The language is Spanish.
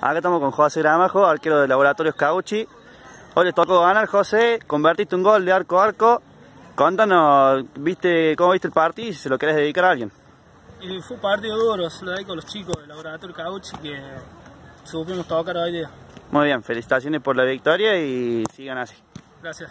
Acá estamos con José Gramajo, arquero de Laboratorios Cauchi. Hoy le tocó ganar, José. Convertiste un gol de arco a arco. Contanos, ¿viste, ¿cómo viste el partido y si se lo querés dedicar a alguien? Y fue un partido duro, se lo dedico a los chicos del Laboratorio Cauchi que supimos tocar hoy día. Muy bien, felicitaciones por la victoria y sigan así. Gracias.